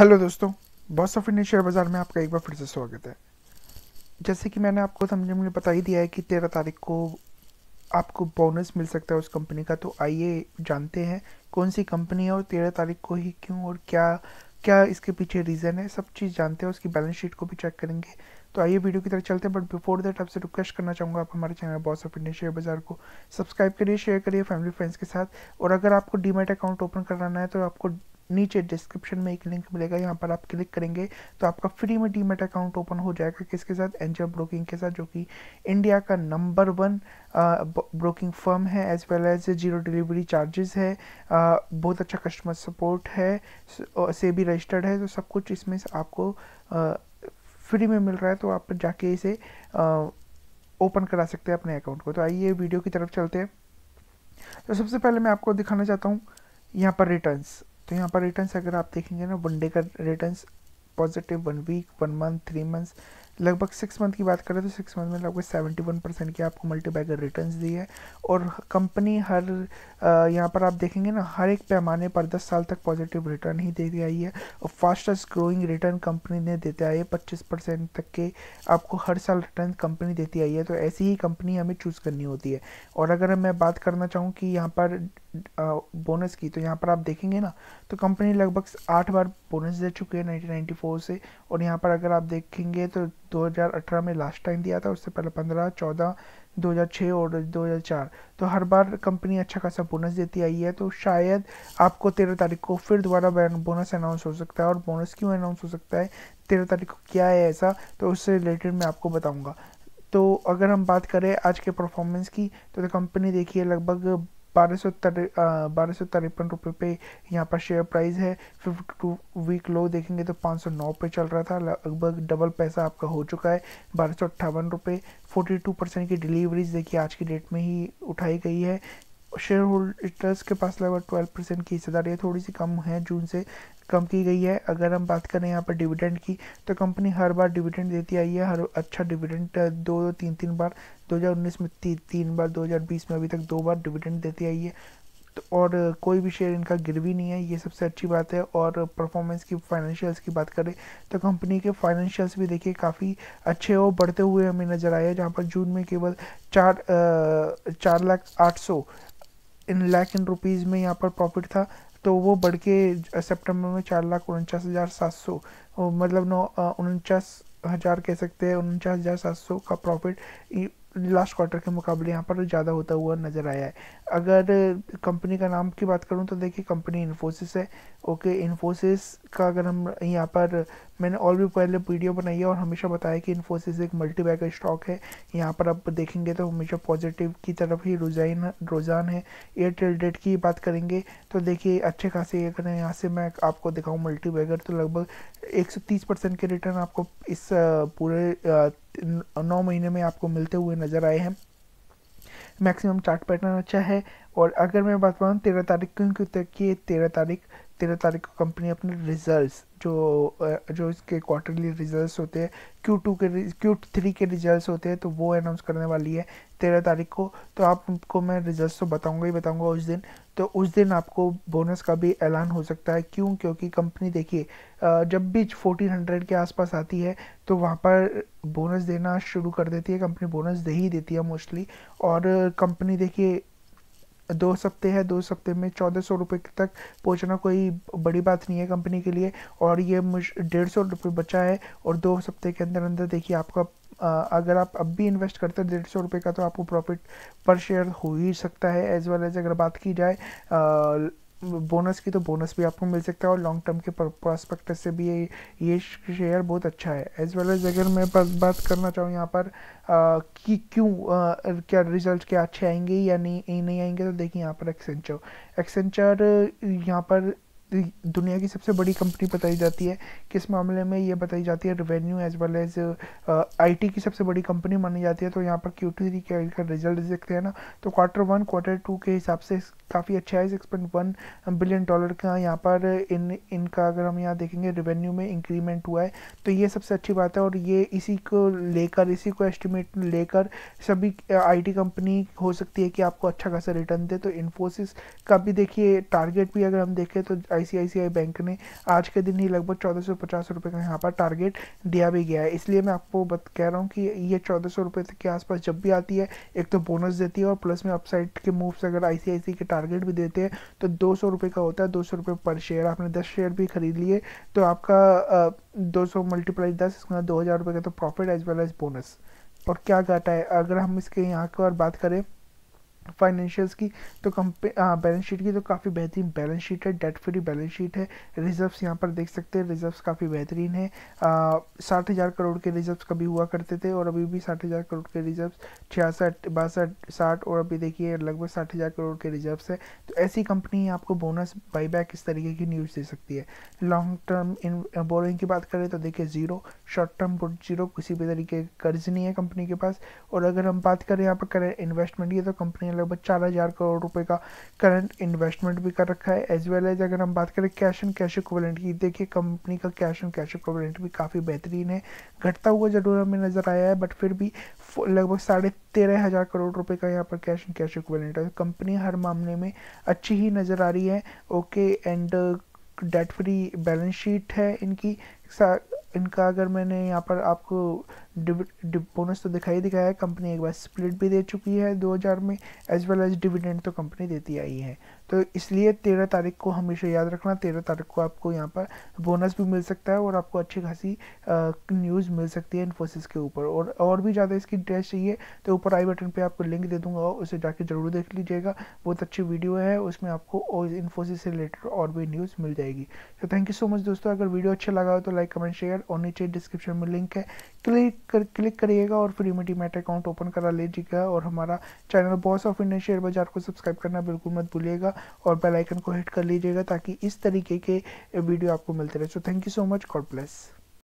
Hello दोस्तों boss of Indian share बाज़ार में आपका एक बार फिर से स्वागत है। जैसे कि मैंने आपको समझने में बता ही दिया है कि तेरह तारीख को आपको बोनस मिल सकता है उस कंपनी का तो आइए जानते हैं कौन सी कंपनी है और तेरह तारीख को ही क्यों और क्या क्या इसके पीछे रीज़न है, सब चीज़ जानते हैं, उसकी बैलेंस शीट को भी चेक करेंगे। तो आइए वीडियो की तरफ़ चलते हैं बट बिफोर दैट आपसे रिक्वेस्ट करना चाहूँगा, आप हमारे channel boss of India share बाज़ार को सब्सक्राइब करिए शेयर करिए फैमिली फ्रेंड्स के साथ। और अगर आपको डीमेट अकाउंट ओपन कराना है तो आपको नीचे डिस्क्रिप्शन में एक लिंक मिलेगा यहाँ पर आप क्लिक करेंगे तो आपका फ्री में डीमेट अकाउंट ओपन हो जाएगा किसके साथ? एंजल ब्रोकिंग के साथ जो कि इंडिया का नंबर वन ब्रोकिंग फर्म है as well as zero delivery charges है आ, बहुत अच्छा कस्टमर सपोर्ट है से भी रजिस्टर्ड है तो सब कुछ इसमें आपको आ, फ्री में मिल रहा है तो आप जाके इसे ओपन करा सकते हैं अपने अकाउंट को। तो आइए वीडियो की तरफ़ चलते हैं। तो सबसे पहले मैं आपको दिखाना चाहता हूँ यहाँ पर रिटर्न्स तो यहाँ पर रिटर्न्स अगर आप देखेंगे ना वन डे का returns positive one week one month three months लगभग सिक्स मंथ की बात करें तो सिक्स मंथ में लगभग सेवेंटी वन परसेंट की आपको मल्टीबैगर रिटर्न्स दी है। और कंपनी हर यहाँ पर आप देखेंगे ना, हर एक पैमाने पर दस साल तक पॉजिटिव रिटर्न ही देती आई है और फास्टेस्ट ग्रोइंग रिटर्न कंपनी ने देते आई है पच्चीस परसेंट तक के आपको हर साल रिटर्न कंपनी देती आई है। तो ऐसी ही कंपनी हमें चूज़ करनी होती है। और अगर मैं बात करना चाहूँ कि यहाँ पर बोनस की। तो यहाँ पर आप देखेंगे ना तो कंपनी लगभग आठ बार बोनस दे चुकी है 1994 से। और यहाँ पर अगर आप देखेंगे तो 2018 में लास्ट टाइम दिया था उससे पहले 15, 14, 2006 और 2004 तो हर बार कंपनी अच्छा खासा बोनस देती आई है तो शायद आपको तेरह तारीख को फिर दोबारा बोनस अनाउंस हो सकता है। और बोनस क्यों अनाउंस हो सकता है? तेरह तारीख को क्या है ऐसा? तो उससे रिलेटेड मैं आपको बताऊँगा। तो अगर हम बात करें आज के परफॉर्मेंस की तो, तो कंपनी देखिए लगभग बारह सौ बारह सौ तिरपन रुपये पे यहाँ पर शेयर प्राइस है। फिफ्टी टू वीक लो देखेंगे तो पाँच सौ नौ पे चल रहा था। लगभग डबल पैसा आपका हो चुका है। बारह सौ अट्ठावन रुपये फोर्टी टू परसेंट की डिलीवरीज देखिए आज की डेट में ही उठाई गई है। शेयर होल्डर्स के पास लगभग ट्वेल्व परसेंट की हिस्सेदारी है थोड़ी सी कम है जून से कम की गई है। अगर हम बात करें यहाँ पर डिविडेंड की तो कंपनी हर बार डिविडेंड देती आई है हर अच्छा डिविडेंड दो दो तीन तीन बार। 2019 में ती, तीन बार 2020 में अभी तक दो बार डिविडेंड देती आई है। तो और कोई भी शेयर इनका गिर भी नहीं है ये सबसे अच्छी बात है। और परफॉर्मेंस की फाइनेंशियल्स की बात करें तो कंपनी के फाइनेंशियल्स भी देखिए काफ़ी अच्छे और बढ़ते हुए हमें नज़र आए जहाँ पर जून में केवल चार चार लाख आठ सौ इन लाख इन रुपीज़ में यहाँ पर प्रॉफिट था तो वो बढ़ के सितंबर में चार लाख उनचास हज़ार सात सौ मतलब नौ उनचास हज़ार कह सकते हैं, उनचास हज़ार सात सौ का प्रॉफिट लास्ट क्वार्टर के मुकाबले यहाँ पर ज़्यादा होता हुआ नज़र आया है। अगर कंपनी का नाम की बात करूँ तो देखिए कंपनी इन्फोसिस है। ओके इन्फोसिस का अगर हम यहाँ पर मैंने और भी पहले वीडियो बनाई है और हमेशा बताया कि इन्फोसिस एक मल्टी बैगर स्टॉक है। यहाँ पर आप देखेंगे तो हमेशा पॉजिटिव की तरफ़ ही रुझान रुझान है। एयरटेल डेट की बात करेंगे तो देखिए अच्छे खासे अगर यहाँ से मैं आपको दिखाऊँ मल्टी तो लगभग एक के रिटर्न आपको इस पूरे नौ महीने में आपको मिलते हुए नज़र आए हैं। मैक्सिमम चार्ट पैटर्न अच्छा है और अगर मैं बात करूँ तेरह तारीख क्योंकि ये तेरह तारीख तेरह तारीख को कंपनी अपने रिजल्ट्स जो जो इसके क्वार्टरली रिजल्ट्स होते हैं क्यू टू के क्यू थ्री के रिजल्ट्स होते हैं तो वो अनाउंस करने वाली है तेरह तारीख को। तो आपको मैं रिजल्ट्स तो बताऊँगा ही बताऊँगा उस दिन। तो उस दिन आपको बोनस का भी ऐलान हो सकता है। क्यों? क्योंकि कंपनी देखिए जब भी फोर्टीन हंड्रेड के आसपास आती है तो वहाँ पर बोनस देना शुरू कर देती है। कंपनी बोनस दे ही देती है मोस्टली और कंपनी देखिए दो सप्ते है, दो सप्ते में चौदह सौ रुपये तक पहुँचना कोई बड़ी बात नहीं है कंपनी के लिए। और ये मुझ, डेढ़ सौ रुपये बचा है और दो सप्ते के अंदर अंदर देखिए आपका अगर आप अब भी इन्वेस्ट करते हैं डेढ़ सौ रुपये का तो आपको प्रॉफिट पर शेयर हो ही सकता है एज वेल एज अगर बात की जाए बोनस की तो बोनस भी आपको मिल सकता है और लॉन्ग टर्म के प्रॉस्पेक्ट से भी ये ये शेयर बहुत अच्छा है। एज वेल एज अगर मैं बस बात करना चाहूँ यहाँ पर आ, कि क्यों क्या रिज़ल्ट क्या अच्छे आएँगे या नहीं नहीं आएँगे तो देखिए यहाँ पर एक्सेंचर एक्सेंचर यहाँ पर दुनिया की सबसे बड़ी कंपनी बताई जाती है। किस मामले में ये बताई जाती है? Revenue as well as IT की सबसे बड़ी कंपनी मानी जाती है। तो यहाँ पर क्यू टी के का रिज़ल्ट देखते हैं ना। तो क्वार्टर वन क्वार्टर टू के हिसाब से काफ़ी अच्छा है। Six point one billion dollar का यहाँ पर इन, इनका अगर हम यहाँ देखेंगे रेवेन्यू में इंक्रीमेंट हुआ है। तो ये सबसे अच्छी बात है और ये इसी को लेकर, इसी को एस्टिमेट लेकर सभी आईटी कंपनी हो सकती है कि आपको अच्छा खासा रिटर्न दे। तो इन्फोसिस का भी देखिए टारगेट भी अगर हम देखें तो आईसीआईसीआई बैंक ने आज के दिन ही लगभग चौदह सौ पचास रुपये का यहाँ पर टारगेट दिया भी गया है। इसलिए मैं आपको बत, कह रहा हूँ कि ये चौदह सौ रुपये के आसपास जब भी आती है, एक तो बोनस देती है और प्लस में अपसाइड के मूव्स अगर आई के टारगेट भी देते हैं तो दो सौ रुपये का होता है, दो सौ रुपये पर शेयर आपने दस शेयर भी खरीद लिए तो आपका दो सौ मल्टीप्लाई दस दो हज़ार रुपये का तो profit as well as bonus और क्या घाटा है? अगर हम इसके यहाँ की और बात करें फाइनेंशियल्स की तो बैलेंस शीट की तो काफ़ी बेहतरीन बैलेंस शीट है डेट फ्री बैलेंस शीट है। रिजर्व्स यहाँ पर देख सकते हैं रिजर्व्स काफ़ी बेहतरीन है। साठ हज़ार करोड़ के रिजर्व्स कभी हुआ करते थे, और अभी भी साठ हज़ार करोड़ के रिजर्व्स छियासठ, बासठ, साठ, और अभी देखिए लगभग साठ हज़ार करोड़ के रिजर्व्स है। तो ऐसी कंपनी आपको बोनस बाईबैक इस तरीके की न्यूज़ दे सकती है। लॉन्ग टर्म इन बोरिंग की बात करें तो देखिए ज़ीरो शॉर्ट टर्म ज़ीरो किसी भी तरीके कर्ज नहीं है कंपनी के पास। और अगर हम बात करें, यहाँ पर करें इन्वेस्टमेंट की तो कंपनी लगभग चार हज़ार करोड़ रुपए का करंट इन्वेस्टमेंट भी कर रखा है। एज वेल एज अगर हम बात करें कैश एंड कैश इक्वलेंट की, देखिए कंपनी का कैश एंड कैश इक्वलेंट भी काफ़ी बेहतरीन है। घटता हुआ ज़रूर हमें नज़र आया है बट फिर भी लगभग साढ़े तेरह हज़ार करोड़ रुपए का यहाँ पर कैश एंड कैश इक्वलेंट है। कंपनी हर मामले में अच्छी ही नज़र आ रही है। Okay and debt free balance sheet है इनकी। इनका अगर मैंने यहाँ पर आपको बोनस तो दिखाई दिखाया है कंपनी एक बार स्प्लिट भी दे चुकी है 2000 में एज वेल एज डिविडेंड तो कंपनी देती आई है। तो इसलिए तेरह तारीख को हमेशा याद रखना, तेरह तारीख को आपको यहाँ पर बोनस भी मिल सकता है और आपको अच्छी खासी न्यूज़ मिल सकती है इन्फोसिस के ऊपर। और और भी ज़्यादा इसकी ड्रेस चाहिए तो ऊपर आई बटन पर आपको लिंक दे दूँगा, उसे जाके ज़रूर देख लीजिएगा। बहुत अच्छी वीडियो है, उसमें आपको और इन्फोसिस से रिलेटेड और भी न्यूज़ मिल जाएगी। तो थैंक यू सो मच दोस्तों, अगर वीडियो अच्छा लगा हो तो लाइक कमेंट शेयर और नीचे डिस्क्रिप्शन में लिंक है। क्लिक कर क्लिक करिएगा और फ्री में डीमेट अकाउंट ओपन करा लीजिएगा और हमारा channel boss of Indian share बाज़ार को सब्सक्राइब करना बिल्कुल मत भूलिएगा और बेल आइकन को हिट कर लीजिएगा ताकि इस तरीके के वीडियो आपको मिलते रहे। So thank you so much God bless